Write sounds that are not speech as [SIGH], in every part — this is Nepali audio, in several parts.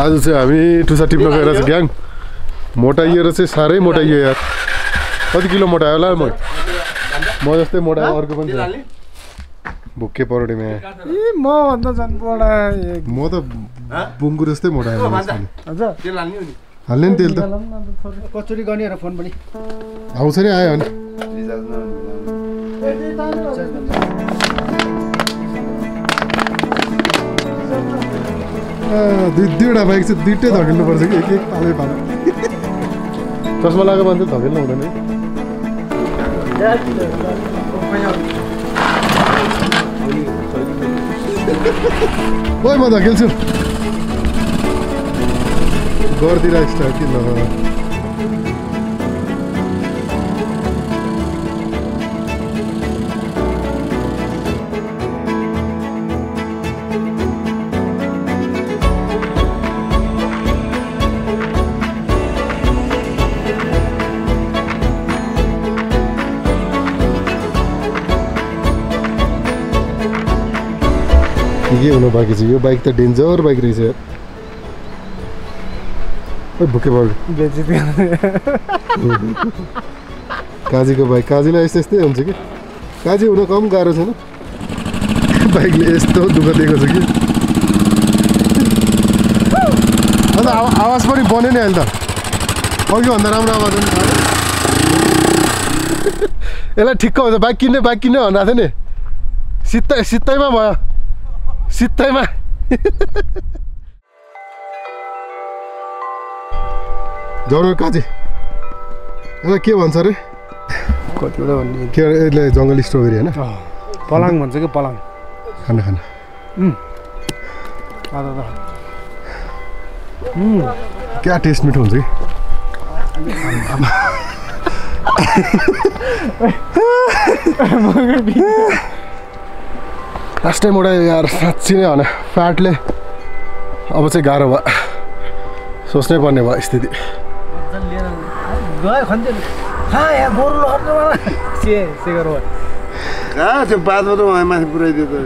आज चाहिँ हामी टुसा टिप्न गएर चाहिँ ग्याङ मोटाइएर चाहिँ साह्रै मोटाइयो यार। कति किलो मोटायो होला म म जस्तै मोटायो अर्को पनि छ भुक्के परोडेमा ए म भन्दा झन् बडा एक। म त बुङ्गु जस्तै मोटायो हाल्ने नि तेल त। कचुरी गर्ने र फोन पनि आउँछ नि? आयो भने दुई दुईवटा बाइक चाहिँ दुइटै धकेल्नुपर्छ कि? एक एक पालै पालो। चस्मा लगाएको मान्छे धकेल्नु हुँदैन ओइ म धकेल्छु। गरिदिएर स्टार्ट कि ल के हुनु बाँकी छ। यो बाइक त डेन्जर बाइक रहेछ। भुके काजीको बाइक। काजीलाई यस्तै यस्तै हुन्छ कि? काजी हुन कम गाह्रो छैन। बाइकले यस्तो दुःख दिएको छ कि? अन्त आवा- आवाज पनि बन्यो नि अहिले त। अघिभन्दा राम्रो आवाज। यसलाई ठिक्क हुन्छ। बाइक किन्ने बाइक किन्ने भनेको थियो नि। सित्तै सित्तैमा भयो। सित्तैमा जरुर काजी यसलाई के भन्छ अरे कतिवटा भन्ने के अरे यसले जङ्गली स्ट्रबेरी होइन पलाङ भन्छ कि पलाङ खाना खाना क्या टेस्ट मिठो हुन्छ कि लास्ट टाइम एउटा यार साँच्ची नै भने फ्याटले अब चाहिँ गाह्रो भयो। सोच्नै पर्ने भयो स्थिति। यहाँ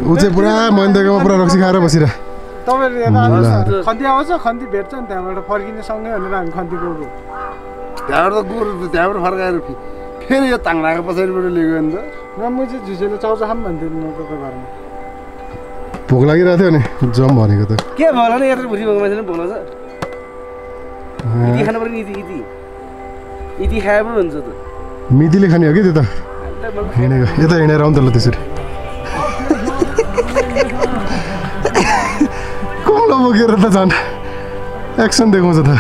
ऊ चाहिँ पुरा पुरा रक्सी खाएर बसिरह। तपाईँहरू। खन्ती आउँछ खन्ती भेट्छ नि त्यहाँबाट। फर्किने सँगै भनेर हामी खन्ती गएको त्यहाँबाट त गोरु त त्यहाँबाट फर्काएर फेरि यो ताङ्लाको पछाडिबाट लिएको नि त। र म चाहिँ झुसेले भन्थेँ म त घरमा भोक लागिरहेको थियो नि जम भनेको त। के भयो होला नि यत्रो भुसी भएको मान्छे बोल्न छ इति खानु पर्ने इति इति। इति खाए पनि हुन्छ त। मिदीले खाने हो कि त्यो त? हिँडेको यता हिँडेर आउनु त ल त्यसरी। कम्लो बोकेर त झन् एक्सन देखाउँछ त।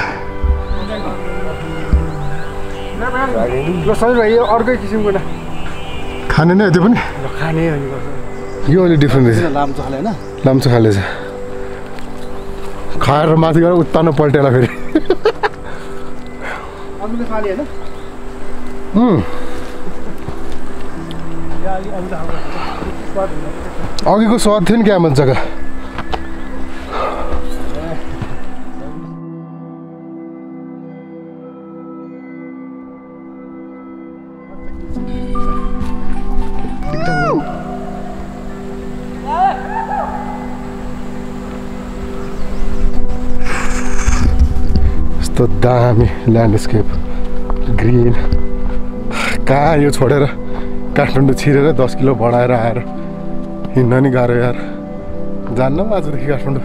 अर्कै किसिमको खाने नै हो त्यो पनि? खाने यो अलिक डिफ्रेन्ट रहेछ। लाम्चो खाले होइन? लाम्चो खाले छ। खाएर माथि गएर उत्तानो पल्टेला फेरि। अघिको स्वाद थियो नि क्या मजाको यस्तो दामी ल्यान्डस्केप ग्रिन कहाँ यो छोडेर काठमाडौँ छिरेर दस किलो बढाएर आएर हिँड्न नि गाह्रो यार। जान्न पो आजदेखि काठमाडौँ।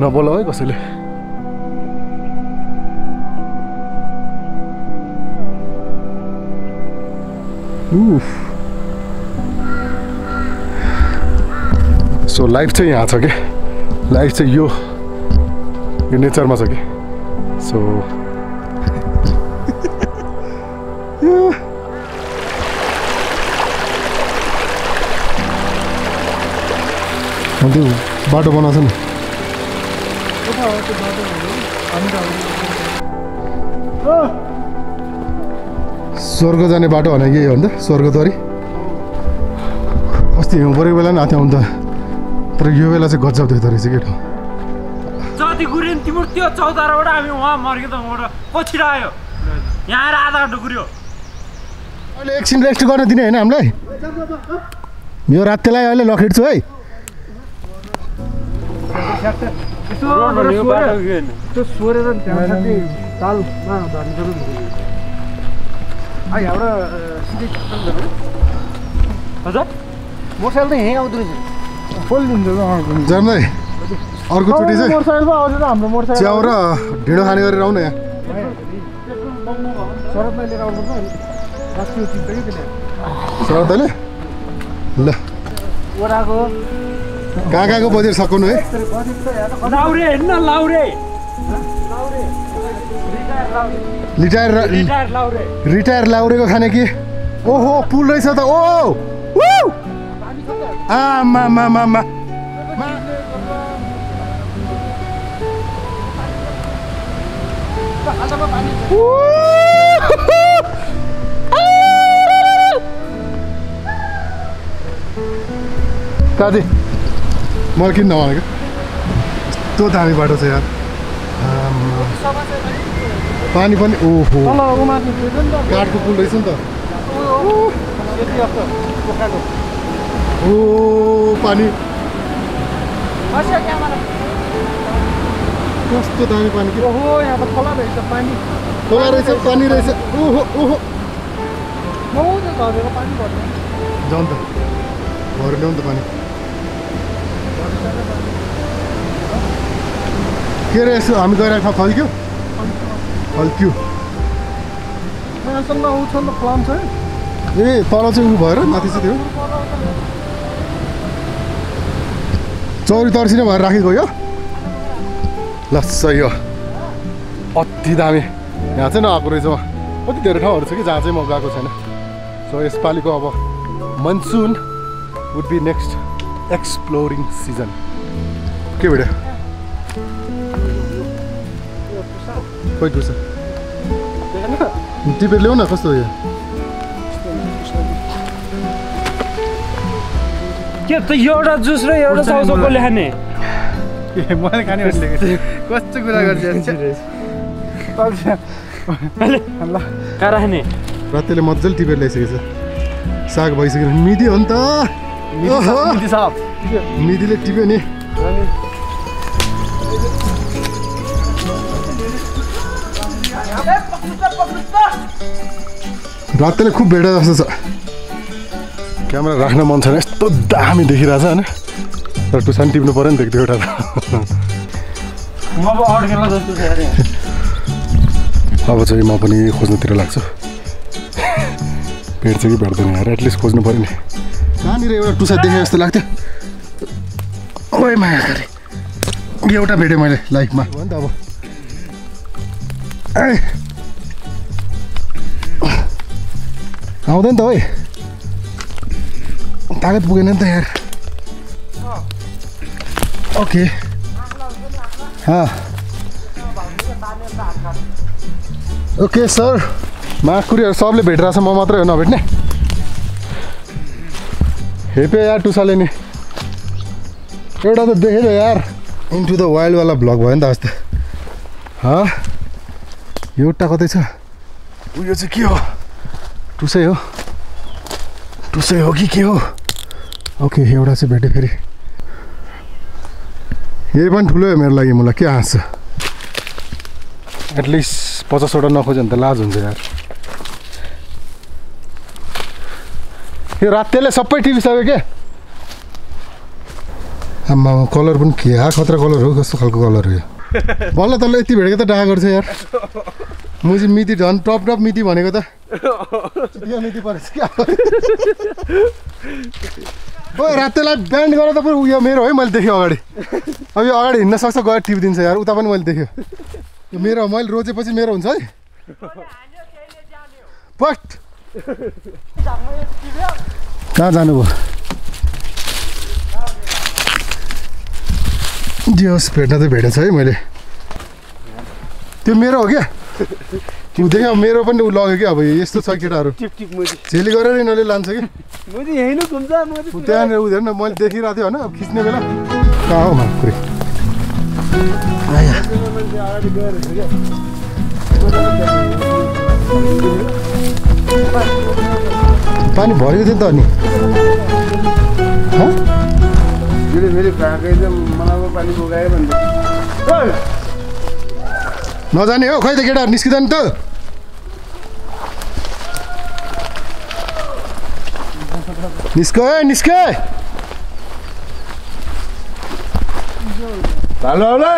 नबोल है कसैले। सो लाइफ चाहिँ यहाँ छ कि? लाइफ चाहिँ यो यो नेचरमा छ कि? सो अनि त्यो बाटो बनाउँछ नि स्वर्ग जाने बाटो भने के हो भने त स्वर्गद्वारी अस्ति हिउँ परेको बेला नि आएको आउनु त तर यो बेला चाहिँ गजब देख्दो रहेछ के ठाउँ जति गुर्यो नि तिम्रो त्यो चौताराबाट हामी उहाँ मर्क्यो त उहाँबाट पछि आयो। यहाँ आएर आधा घन्टा गुर्यो। अहिले एकछिन रेस्ट गर्न दिने होइन हामीलाई? यो रातेलाई अहिले लखेट्छु है। त्यो हजुर? मोटरसाइकल त यहीँ आउँदो रहेछ। अर्कोचोटि चाहिँ हाम्रो मोटरसाइकल। च्याउ र ढिँडो खाने गरेर आउन। यहाँ ल। कहाँ कहाँको बजेर सकाउनु है? रिटायर रिटायर लाउरेको खाने कि? ओहो पुल रहेछ त। ओ! आमा मा काजी मलाई किन नभनेको? यस्तो दामी बाटो छ यार। पानी पनि ओहो। काठको पुल रहेछ नि त। ओ पानी। कस्तो दामी पानी के। ओहो यहाँ त खोला रहेछ पानी। खोला रहेछ पानी रहेछ। ओहो ओहो। बहुत झरेको पानी भर्ने। जाउँ त। घर ल्याउँ त पानी। के अरे यसो हामी गएर ठाउँ फल्क्यो? फल्क्यो। यहाँसम्म ऊ छ नि त फलाम छ ए तल चाहिँ ऊ भएर माथि चाहिँ त्यो। चौरी तर्सी नै भएर राखेको यो? ल सही हो। अति दामी। यहाँ चाहिँ नआएको रहेछ कति धेरै ठाउँहरू छ कि जहाँ चाहिँ म गएको छैन। सो यसपालिको अब monsoon would be next exploring season के भिडियो? खोइ टुसा टिपेर ल्याउ न कस्तो यो? के त एउटा जुस र एउटा ए मैले खाने भनेको कस्तो कुरा गर्छ ल कहाँ राख्ने रातिले मजाले टिपेर ल्याइसकेको छ साग भइसक्यो मिदी हो नि त ओहो, मिदीले टिप्यो नि रातिले खुब भेटा जस्तो छ क्यामेरा राख्न मन छैन यस्तो दामी देखिरहेछ होइन तर टुसान टिप्नु पऱ्यो नि एउटा त। म अब अड्केला जस्तो छ अरे। अब चाहिँ म पनि खोज्नुतिर लाग्छु। भेट्छ कि भेट्दैन यार एटलिस्ट खोज्नु पऱ्यो नि। कहाँनिर एउटा टुसा देखेँ जस्तो लाग्थ्यो? ओए माया गरे। एउटा भेटेँ मैले लाइफमा। हो नि त अब। ए आउँदैन त है तागत पुगेन नि त यार। ओके ओके सर माकुरीहरू सबले भेटिरहेको छ म मात्रै हो नभेट्ने। हेपे यार टुसाले नि। एउटा त देखेँ त यार इन्टु द वाइल्डवाला भ्लग भयो नि त अस्ति ह? एउटा कतै छ? उयो चाहिँ के हो? टुसै हो। टुसै हो कि के हो? ओके एउटा चाहिँ भेटेँ फेरि। यही पनि ठुलो हो मेरो लागि मलाई के हाँस्छ एटलिस्ट पचासवटा नखोज्यो भने त लाज हुन्छ यार। यो रातेले सबै टिपिसक्यो के? आम्मा कलर पनि के? हा खतरा कलर हो कस्तो खालको कलर हो यो? [LAUGHS] बल्ल तल्ल यति भेटेको त डाहा गर्छ यार। म चाहिँ मिति झन् टप टप मिति भनेको त। मिति परेछ। क्या? [LAUGHS] रातेलाई ब्यान्ड गरेर त पुरा उयो मेरो है मैले देखेँ अगाडि। अब यो अगाडि हिँड्न सक्छ गएर टिपिदिन्छ यार उता पनि मैले देखेँ। मेरो मैले रोजेपछि मेरो हुन्छ है। पट कहाँ जानुभयो? दियोस् भेट्न त भेटेछ है मैले। त्यो मेरो हो क्या? ऊ देख्यो मेरो पनि ऊ लग्यो क्या अब यस्तो छ केटाहरू। झेली गरेर यिनीहरूले लान्छ कि त्यहाँनिर ऊ हेर्न मैले देखिरहेको थिएँ होइन अब खिच्ने बेला। हो माकुरी आया पानी भरेको थियो नि त अनि हँ? फेरि फेरि फ्याँकै चाहिँ मलाई पानी बोकायो भने नजाने हो खै त केटाहरू निस्किँदैन त निस्क निस्क होला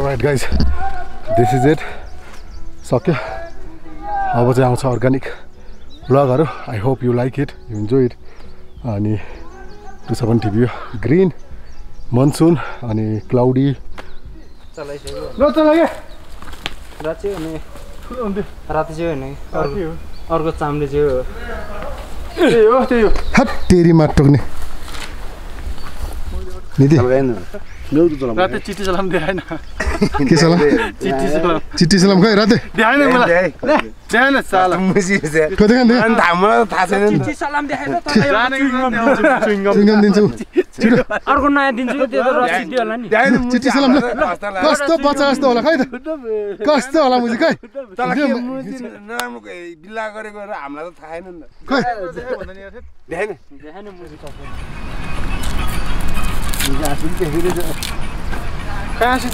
right guys this is it सक्यो अब चाहिँ आउँछ अर्ग्यानिक ब्लगहरू I hope you like it you enjoy it अनि two seven TV green monsoon अनि क्लाउडी रात चाहिँ भने राति चाहिँ होइन अर्को चाम्रे चाहिँ त्यही हो त्यही हो हट तेरीमा टोक्ने राति चिठी सलाम देखाएन के सला चिठी सलाम चिठी सलाम खै राते देखाएन मलाई देखाएन साला कति खान दियो हामीलाई थाहा छैन चिठी सलाम चुइङ्गम दिन्छु [LAUGHS] अर्को नयाँ दिन्छु त्यो त रसिद होला नि। चिठी सलाम कस्तो बच्चा जस्तो होला खै त? कस्तो होला मुजी खै? नराम्रो बिल्ला गरेको र हामीलाई त थाहा छैन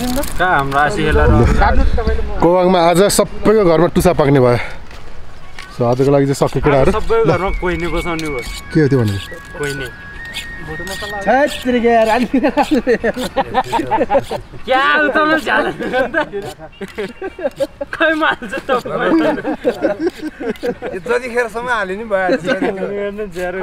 नि त कहाँ कोवाङमा आज सबैको घरमा टुसा पाक्ने भयो। सो आजको लागि चाहिँ सक्यो केटाहरू सबै घरमा कोइने बसाउने भयो। के हो त्यो भनेको यार अलि क्या खै माल्छ तपाईँ जतिखेरसम्म हाल्यो नि झ्यारो